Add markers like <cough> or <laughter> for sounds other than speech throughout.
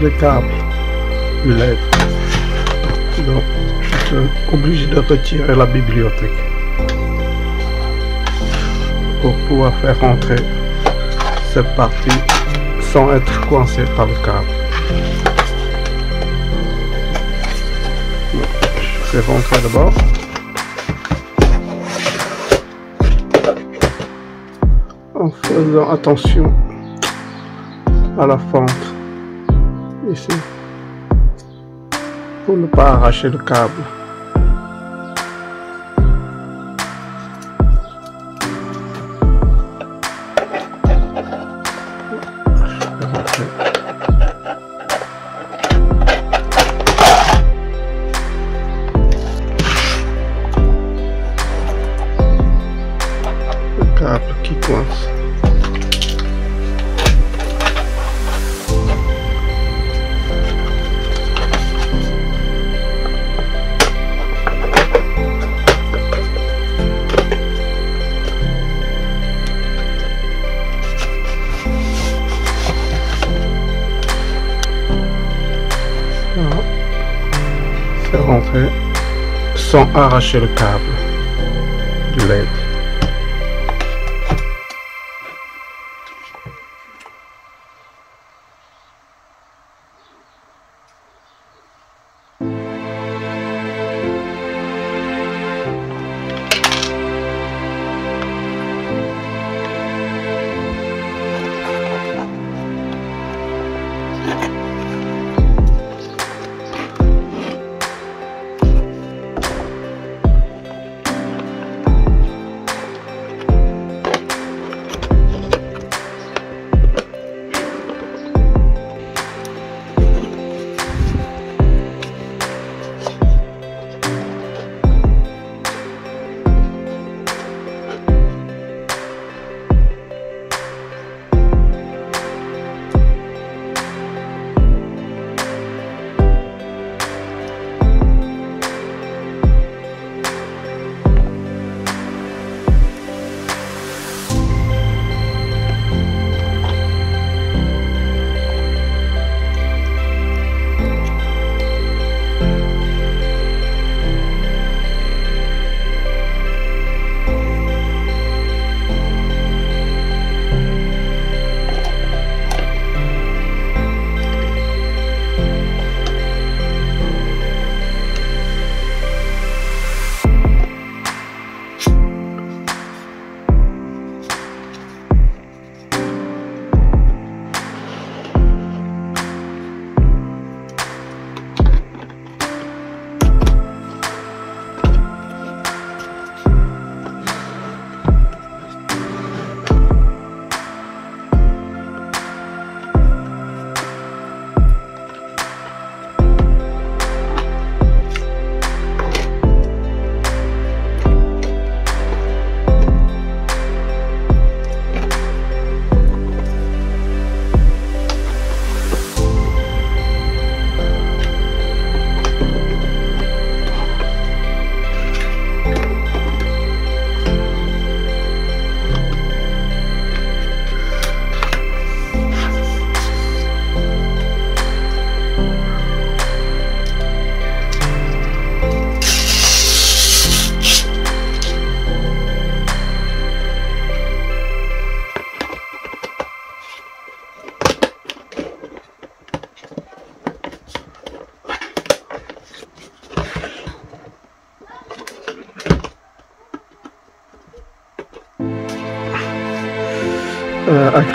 les câbles du LED. Donc, je suis obligé de retirer la bibliothèque pour pouvoir faire rentrer cette partie sans être coincé par le câble. Je fais rentrer d'abord. En faisant attention à la fente esse não para a racha do cabo. arracher le câble du LED. <laughs>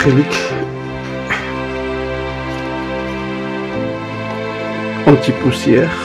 acrylique anti-poussière